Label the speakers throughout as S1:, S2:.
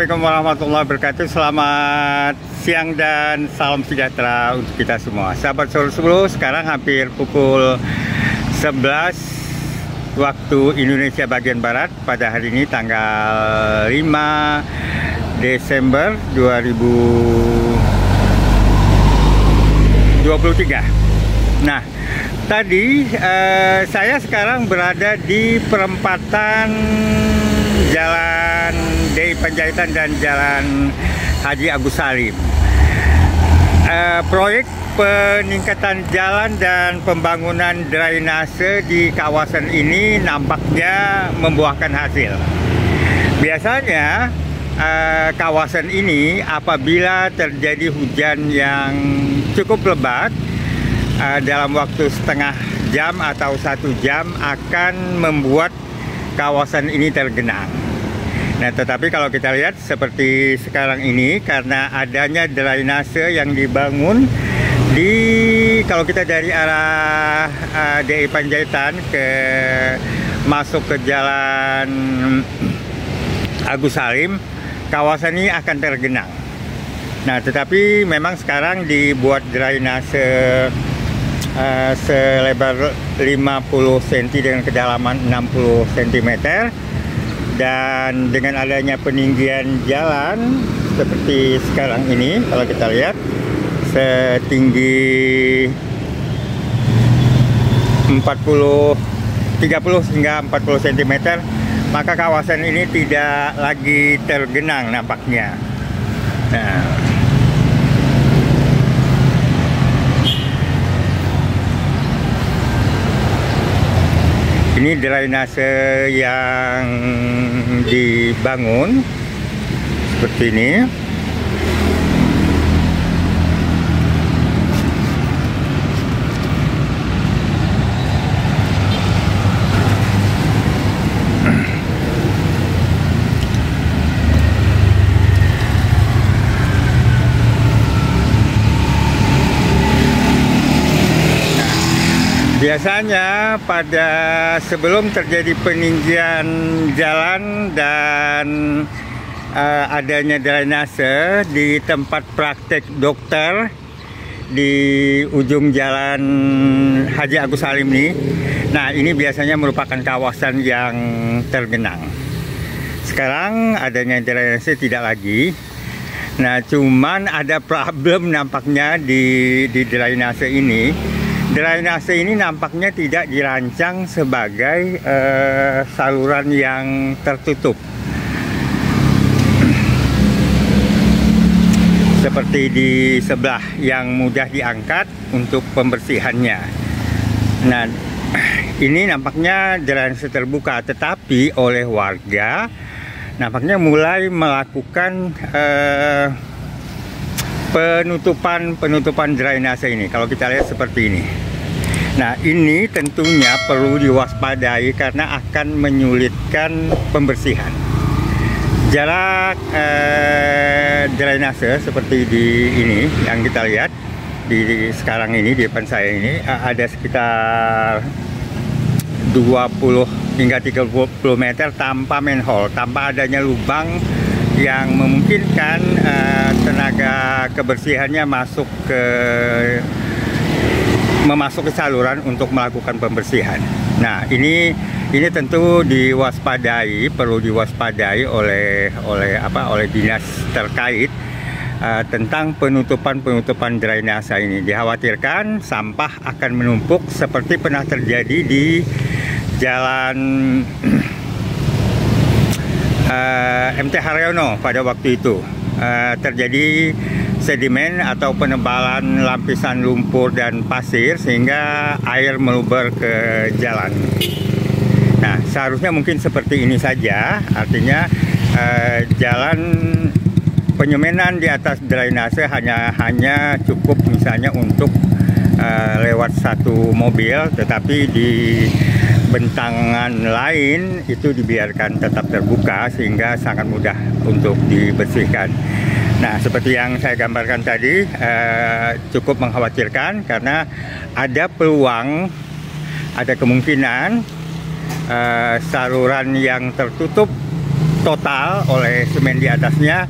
S1: Assalamualaikum warahmatullahi wabarakatuh. Selamat siang dan salam sejahtera untuk kita semua. Sahabat Solo 10 sekarang hampir pukul 11 Waktu Indonesia bagian Barat Pada hari ini tanggal 5 Desember 2023 Nah Tadi eh, saya sekarang berada di perempatan Jalan DI Panjaitan dan Jalan Haji Agus Salim. Uh, proyek peningkatan jalan dan pembangunan drainase di kawasan ini nampaknya membuahkan hasil. Biasanya uh, kawasan ini apabila terjadi hujan yang cukup lebat uh, dalam waktu setengah jam atau satu jam akan membuat kawasan ini tergenang. Nah, tetapi kalau kita lihat seperti sekarang ini karena adanya drainase yang dibangun di kalau kita dari arah uh, DI Panjaitan ke masuk ke jalan Agus Salim, kawasan ini akan tergenang. Nah, tetapi memang sekarang dibuat drainase uh, selebar 50 cm dengan kedalaman 60 cm dan dengan adanya peninggian jalan seperti sekarang ini kalau kita lihat setinggi 40 30 hingga 40 cm maka kawasan ini tidak lagi tergenang nampaknya. Nah ini drainase yang dibangun seperti ini Biasanya pada sebelum terjadi peninggian jalan dan uh, adanya drainase di tempat praktek dokter di ujung jalan Haji Agus Salim ini. Nah, ini biasanya merupakan kawasan yang tergenang. Sekarang adanya drainase tidak lagi. Nah, cuman ada problem nampaknya di di drainase ini drainase ini nampaknya tidak dirancang sebagai uh, saluran yang tertutup. Seperti di sebelah yang mudah diangkat untuk pembersihannya. Nah, ini nampaknya drainase terbuka, tetapi oleh warga nampaknya mulai melakukan uh, penutupan penutupan drainase ini. Kalau kita lihat seperti ini. Nah ini tentunya perlu diwaspadai karena akan menyulitkan pembersihan. Jarak eh, drainase seperti di ini yang kita lihat di, di sekarang ini di depan saya ini ada sekitar 20 hingga 30 meter tanpa manhole tanpa adanya lubang yang memungkinkan uh, tenaga kebersihannya masuk ke memasuki saluran untuk melakukan pembersihan. Nah, ini ini tentu diwaspadai, perlu diwaspadai oleh oleh apa oleh dinas terkait uh, tentang penutupan-penutupan drainase ini. Dikhawatirkan sampah akan menumpuk seperti pernah terjadi di jalan uh, eh, MT Haryono pada waktu itu uh, terjadi sedimen atau penebalan lapisan lumpur dan pasir sehingga air meluber ke jalan. Nah, seharusnya mungkin seperti ini saja, artinya uh, jalan penyemenan di atas drainase hanya hanya cukup misalnya untuk uh, lewat satu mobil, tetapi di bentangan lain itu dibiarkan tetap terbuka sehingga sangat mudah untuk dibersihkan. Nah, seperti yang saya gambarkan tadi, eh, cukup mengkhawatirkan karena ada peluang, ada kemungkinan eh, saluran yang tertutup total oleh semen di atasnya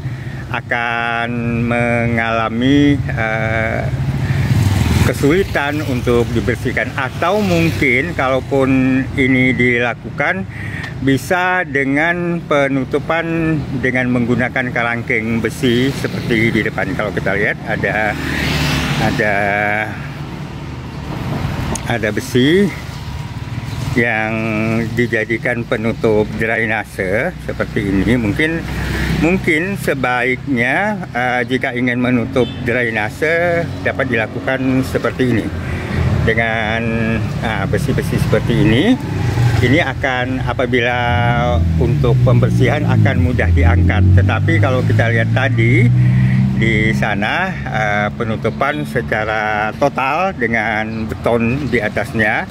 S1: akan mengalami uh, kesulitan untuk dibersihkan. Atau mungkin kalaupun ini dilakukan bisa dengan penutupan dengan menggunakan kerangkeng besi seperti di depan. Kalau kita lihat ada ada ada besi yang dijadikan penutup drainase seperti ini. Mungkin mungkin sebaiknya uh, jika ingin menutup drainase dapat dilakukan seperti ini. Dengan ah, besi-besi uh, seperti ini ini akan apabila untuk pembersihan akan mudah diangkat. Tetapi kalau kita lihat tadi di sana uh, penutupan secara total dengan beton di atasnya.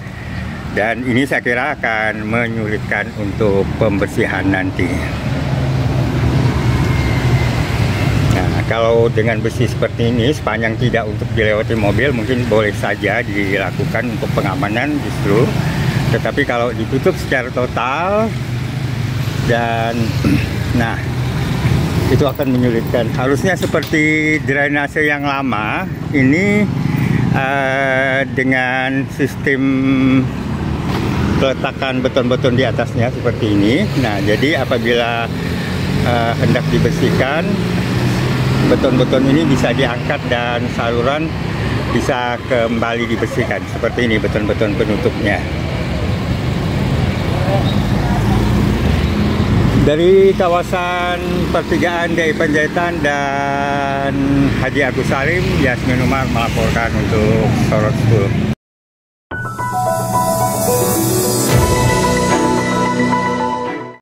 S1: Dan ini saya kira akan menyulitkan untuk pembersihan nanti nah kalau dengan besi seperti ini sepanjang tidak untuk dilewati mobil mungkin boleh saja dilakukan untuk pengamanan justru tetapi kalau ditutup secara total dan nah itu akan menyulitkan harusnya seperti drainase yang lama ini uh, dengan sistem peletakan beton-beton di atasnya seperti ini. Nah, jadi apabila uh, hendak dibersihkan, beton-beton ini bisa diangkat dan saluran bisa kembali dibersihkan. Seperti ini beton-beton penutupnya. Dari kawasan pertigaan dari Panjaitan dan Haji Agus Salim, Yasmin Umar melaporkan untuk Sorot School.